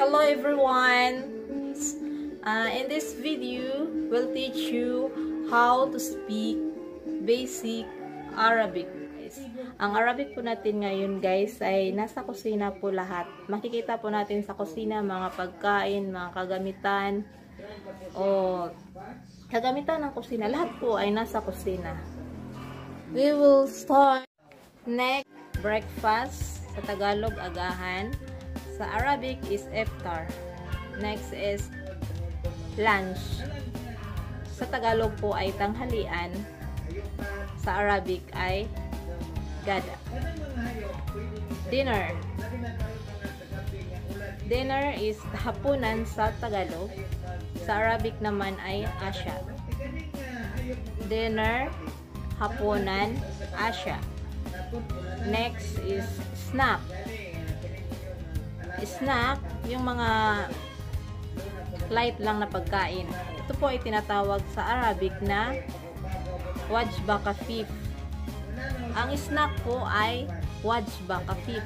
Hello everyone! Uh, in this video, we'll teach you how to speak basic Arabic. guys. Ang Arabic po natin ngayon guys ay nasa kusina po lahat. Makikita po natin sa kusina mga pagkain, mga kagamitan, o kagamitan ng kusina. Lahat po ay nasa kusina. We will start next breakfast. Sa Tagalog, agahan. Sa Arabic is iftar. Next is lunch. Sa Tagalog po ay tanghalian. Sa Arabic ay gada. Dinner. Dinner is hapunan sa Tagalog. Sa Arabic naman ay asya. Dinner, hapunan, asya. Next is snack. Snack, yung mga light lang na pagkain. Ito po ay tinatawag sa Arabic na wajba kafif. Ang snack po ay wajba kafif.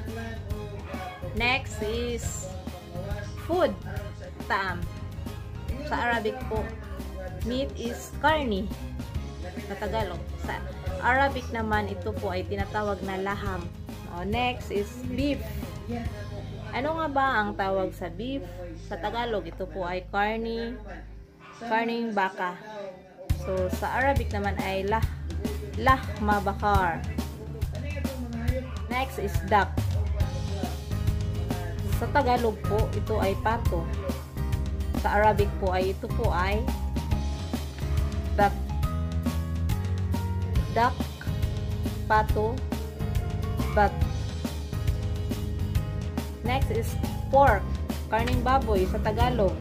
Next is food, taam. Sa Arabic po, meat is karni. Sa Tagalog. Sa Arabic naman, ito po ay tinatawag na laham. O, next is beef. Ano nga ba ang tawag sa beef? Sa Tagalog, ito po ay karni, karning baka. So, sa Arabic naman ay lah, lahma bakar. Next is duck. Sa Tagalog po, ito ay pato. Sa Arabic po ay ito po ay duck. Duck, pato, bat. Next is pork, karning baboy sa Tagalog.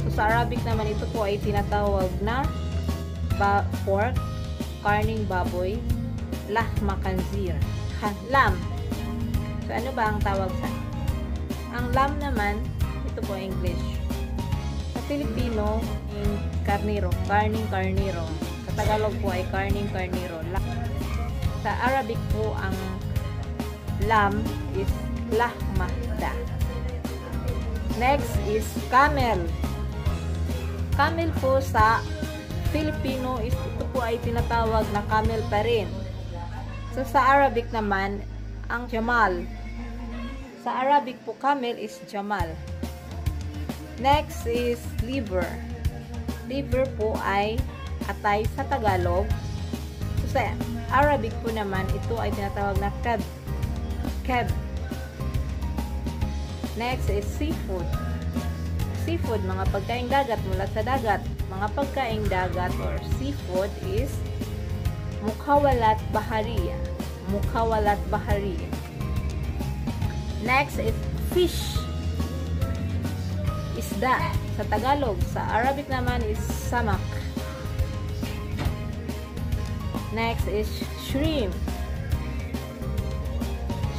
So, sa Arabic naman ito po ay tinatawag na ba pork, karning baboy, lahma kanzir. Ha, lam. So, ano ba ang tawag sa? Ang lam naman, ito po English. Sa Filipino, in karniro, karning karniro. Sa Tagalog po ay karning karniro. Sa Arabic po, ang lam is lahmahda. Next is camel. Camel po sa Filipino ito po ay tinatawag na camel pa rin. So sa Arabic naman, ang jamal. Sa Arabic po camel is jamal. Next is liver. Liver po ay atay sa Tagalog. So sa Arabic po naman, ito ay tinatawag na keb. Keb. Next is seafood. Seafood, mga pagkaing dagat mula sa dagat. Mga pagkaing dagat or seafood is mukhawalat bahariya. Mukhawalat bahariya. Next is fish. Isda. Sa Tagalog. Sa Arabic naman is samak. Next is shrimp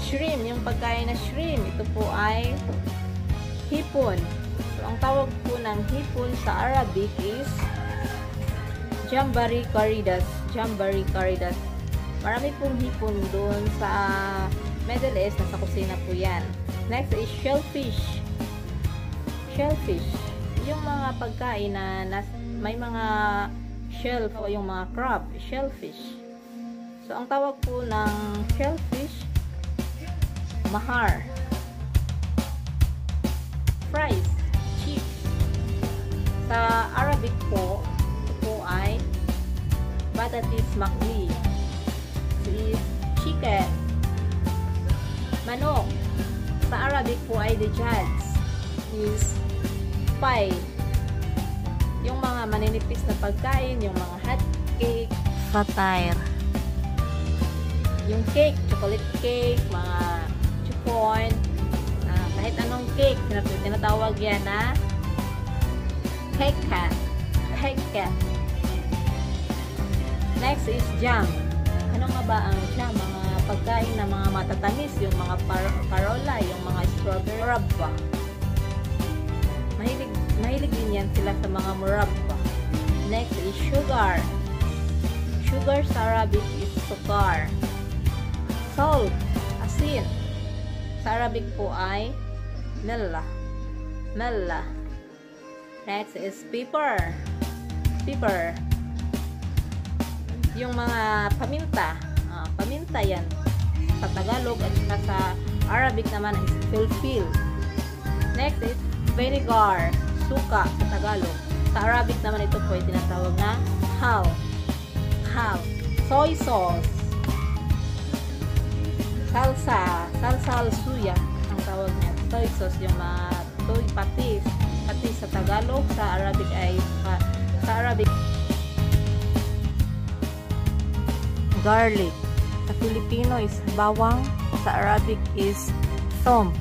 shrimp, yung pagkain na shrimp, ito po ay hipon. So, ang tawag po ng hipon sa Arabic is Jambari Caridas. Jambari Caridas. Marami pong hipon doon sa Middle East, nasa kusina po yan. Next is shellfish. Shellfish. Yung mga pagkain na nas, may mga shell o yung mga crab, shellfish. So, ang tawag po ng shellfish mahar. Fries. Chips sa Arabic po ito ay batatis makli. Is chicken. Manok. Sa Arabic po ay dejaj is pie. Yung mga maninipis na pagkain yung mga hot cake. Fatire yung cake, chocolate cake, mga corn, uh, kahit anong cake, tinatawag yan na cake cat. Cake. Next is jam. Ano nga ba ang jam? Mga pagkain na mga matatamis, yung mga par parola, yung mga strawberry murabba. Mahilig, mahilig din yan sila sa mga murabba. Next is sugar. Sugar sa Arabic is sukar. Salt, asin. Sa Arabic po ay millah. Mella. Next is pepper. Pepper. Yung mga paminta. Uh, paminta yan. Sa Tagalog at sa Arabic naman is filfil. Next is vinegar. Suka sa Tagalog. Sa Arabic naman ito po ay tinatawag na hal. Hal. Soy sauce. Salsa. Salsa al suya ang tawag niya. Soy sauce yung mga toy patis. Patis sa Tagalog. Sa Arabic ay sa, sa Arabic garlic. Sa Filipino is bawang. Sa Arabic is thom.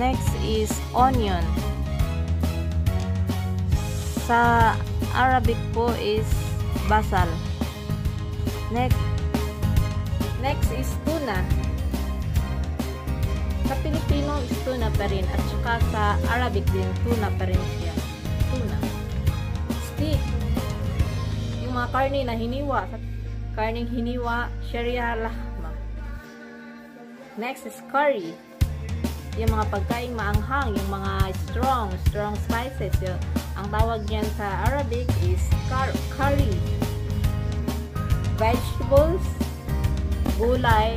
Next is onion. Sa Arabic po is basal. Next, next is tuna. Sa Pilipino is tuna pa rin at saka sa Arabic din tuna pa rin siya. Tuna. Steak. Yung mga karne na hiniwa. Karning hiniwa, sharia lahma. Next is curry. Yung mga pagkain maanghang, yung mga strong, strong spices. Yung, ang tawag niyan sa Arabic is curry. Vegetables, gulay,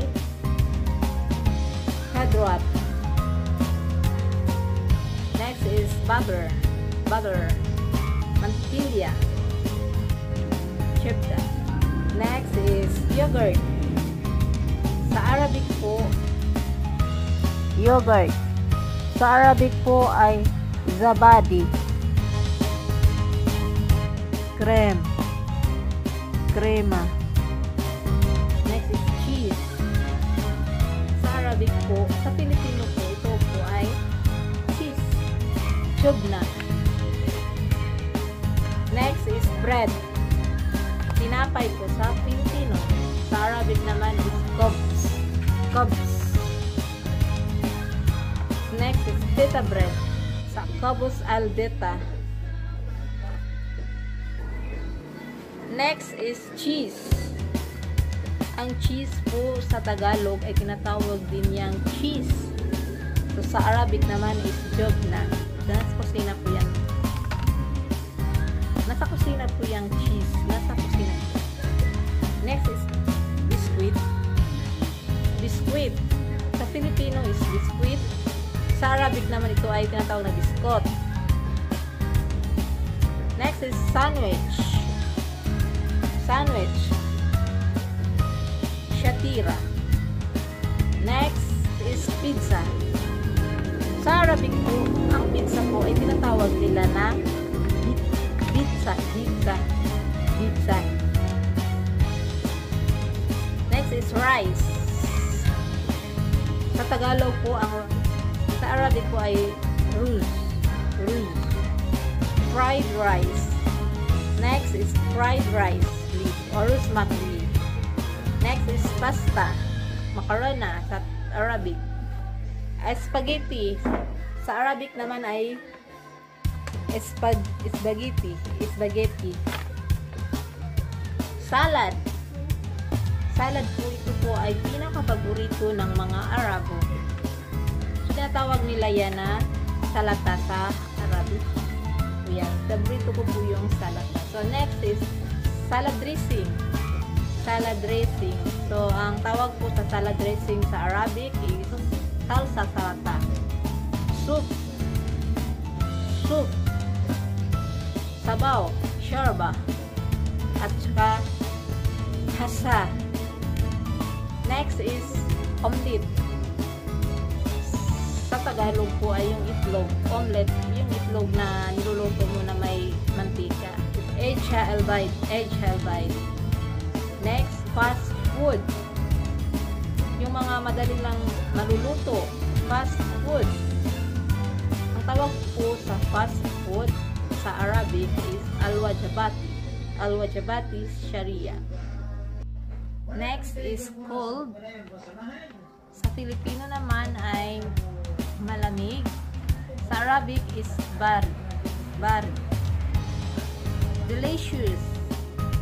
hadrat. Next is butter. Butter. Mantilya. Chipta. Next is yogurt. Sa Arabic po, yogurt. Sa Arabic po ay zabadi. Creme. Crema. Arabic po, sa Pilipino po, ito po ay cheese. Chubna. Next is bread. Tinapay po sa Pilipino. Sa Arabic naman is cobs. Cobs. Next is pita bread. Sa Cobus al Deta. Next is cheese. Ang cheese po sa Tagalog ay kinatawag din niyang cheese. So sa Arabic naman is jobna. Nasa kusina po yan. Nasa kusina po yung cheese. Nasa kusina. Next is biscuit. Biscuit. Sa Filipino is biscuit. Sa Arabic naman ito ay tinatawag na biskot. Next is sandwich. Sandwich. Shatira. Next is pizza. Sa Arabic po, ang pizza po ay tinatawag nila na pizza, pizza, pizza. Next is rice. Sa Tagalog po, ang sa Arabic po ay ruz. Ruz. Fried rice. Next is fried rice leaf or ruz makli. Next is pasta. Macarona sa Arabic. Spaghetti. Sa Arabic naman ay espag spaghetti. Spaghetti. Salad. Salad po ito po ay pinaka-paborito ng mga Arabo. Tinatawag nila yan na salata sa Arabic. Yan. Paborito ko po yung salata. So, next is salad dressing. Salad dressing. So, ang tawag po sa salad dressing sa Arabic is salsa salata. Soup. Soup. Sabaw. Sharba. At saka hasa. Next is omelet. Sa Tagalog po ay yung itlog. Omelet. Yung itlog na niluluto mo na may mantika. Egg halbite. Egg halbite. Next, fast food. Yung mga madali lang maluluto. Fast food. Ang tawag po sa fast food sa Arabic is al-wajabati. Al-wajabati sharia. Next is cold. Sa Filipino naman ay malamig. Sa Arabic is bar. Bar. Delicious.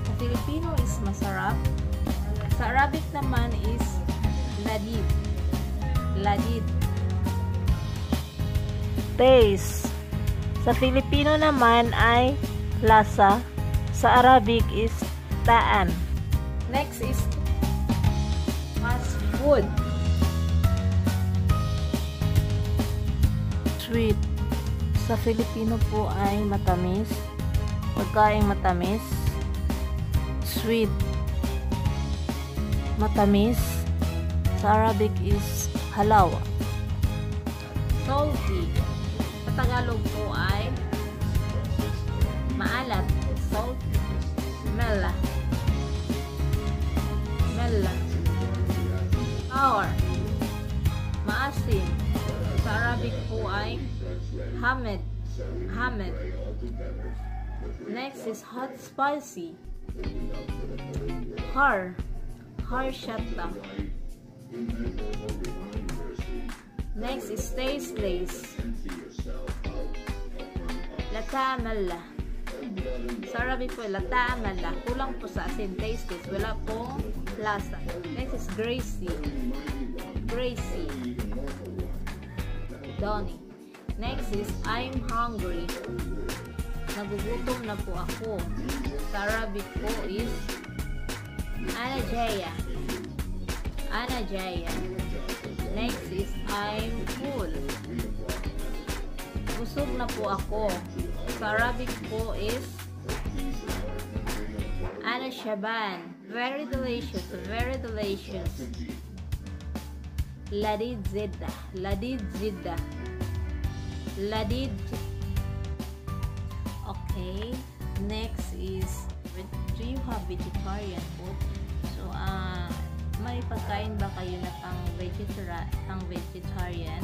Sa Filipino. Sa Arabic naman is ladid. Ladid. taste. Sa Filipino naman ay lasa. Sa Arabic is taan. Next is fast food. Sweet. Sa Filipino po ay matamis. Pagkain matamis. Sweet. Matamis. Sa Arabic is halawa. Salty. Sa Tagalog po ay maalat. Salty. Mela. Mela. Sour. Maasim. Sa Arabic po ay Hamid. Hamid. Next is hot spicy. Har. Har shatta. Next is tasteless. Lata mala. Sa Arabic po, lata mala. Kulang po sa asin. Tasteless. Wala pong lasa. Next is greasy. Greasy. Donny. Next is I'm hungry. Nagugutom na po ako. Sa Arabic po is Ana Jaya. Ana Jaya. Next is I'm full. Busog na po ako. Arabic po is Ana Shaban. Very delicious. Very delicious. Ladid Zidda. Ladid Zidda. Ladid. Okay. Next is, do you have vegetarian food? So, uh, may pagkain ba kayo na pang, vegetarian, pang vegetarian?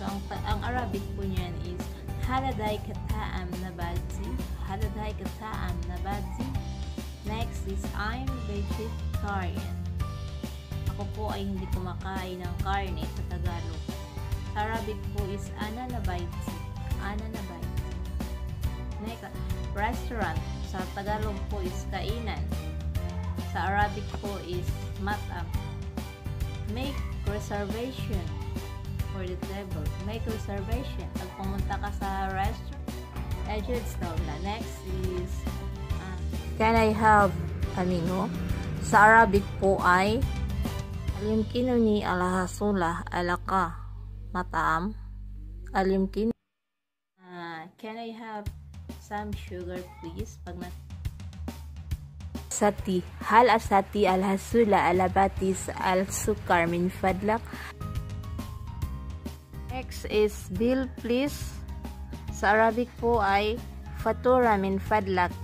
So, ang, ang Arabic po niyan is, haladay kataam nabadzi. Haladay kataam nabadzi. Next is, I'm vegetarian. Ako po ay hindi kumakain ng karne sa Tagalog. Arabic po is ana na baitsi. Ana na baitsi. Next, restaurant. Sa Tagalog po is kainan. Sa Arabic po is matam. Make reservation for the table. Make reservation. Pag pumunta ka sa restaurant, edges daw na. Next is uh, Can I have anino? Sa Arabic po ay Alimkino ni alahasula alaka mataam alimkin uh, can I have some sugar please. Pag na sati. Hal asati alhasula alabatis al sukar min fadlak. Next is bill please. Sa Arabic po ay fatura min fadlak